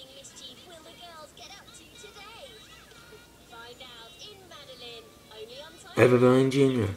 exciting mischief will the girls get up to today? Find out in Madeline, only on time. Everybody Junior.